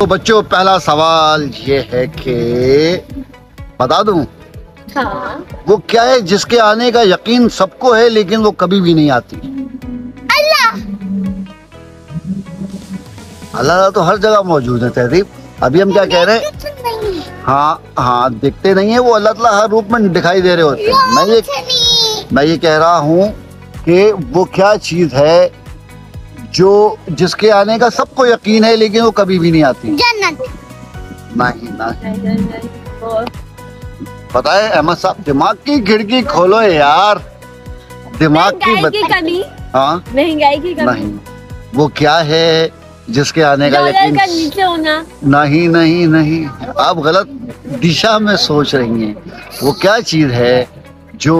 तो बच्चों पहला सवाल ये है कि बता दूँ? हाँ। वो क्या है जिसके आने का यकीन सबको है लेकिन वो कभी भी नहीं आती? अल्लाह। अल्लाह तो हर जगह मौजूद है तहरीब अभी हम क्या कह रहे हैं? हाँ। हाँ दिखते नहीं है वो अल्लाह तला हर रूप में दिखाई दे रहे होते हैं। मैं ये मैं ये कह रहा हूँ कि वो क्या चीज़ है जो जिसके आने का सबको यकीन है लेकिन वो कभी भी नहीं आती। जन्नत। नहीं नहीं। पता है अहमद साहब दिमाग की खिड़की खोलो यार। दिमाग की महँगाई बत... की कमी। हाँ? महँगाई की कमी। नहीं वो क्या है जिसके आने का यकीन का नीचे होना। नहीं नहीं नहीं। आप गलत दिशा में सोच रही हैं। वो क्या चीज़ है जो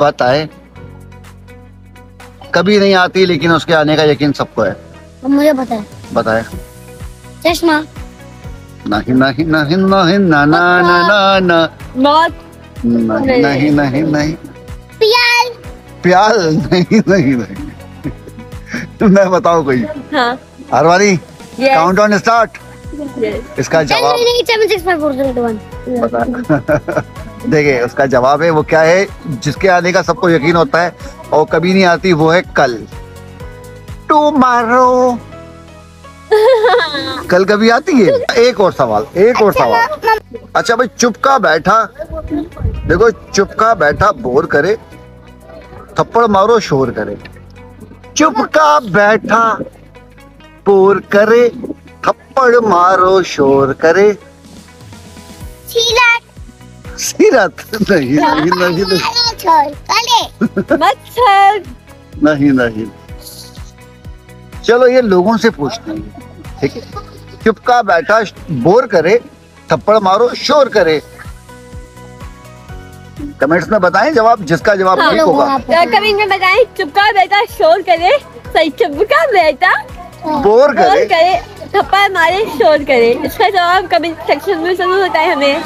बताए? कभी नहीं आती लेकिन उसके आने का यकीन सबको है। मुझे पता है। बताए। चश्मा। नहीं नहीं नहीं नहीं ना ना ना ना ना। मौत नहीं नहीं नहीं प्याल। प्याल? नहीं नहीं नहीं। मैं बताऊँ कोई? हाँ। हरवानी काउंट डाउन स्टार्ट इसका जवाब देखिए उसका जवाब है वो क्या है जिसके आने का सबको यकीन होता है और कभी नहीं आती वो है कल। टुमारो कल कभी आती है? एक और सवाल एक और सवाल। अच्छा भाई चुपका बैठा देखो चुपका बैठा बोर करे थप्पड़ मारो शोर करे। चुपका बैठा बोर करे थप्पड़ मारो शोर करे। सीरत सीरत नहीं नहीं नहीं नहीं। मच्छर नहीं नहीं। चलो ये लोगों से पूछते हैं। ठीक है? चुपका बैठा बोर करे थप्पड़ मारो शोर करे। कमेंट्स में बताएँ जवाब जिसका जवाब हाँ, ठीक होगा। कभी इनमें बताएँ चुपका बैठा शोर करे। सही चुपका बैठा। बोर करे। करे थप्पड़ मारे शोर करे। इसका जवाब कमेंट सेक्शन में ज़रूर बताएँ हमें।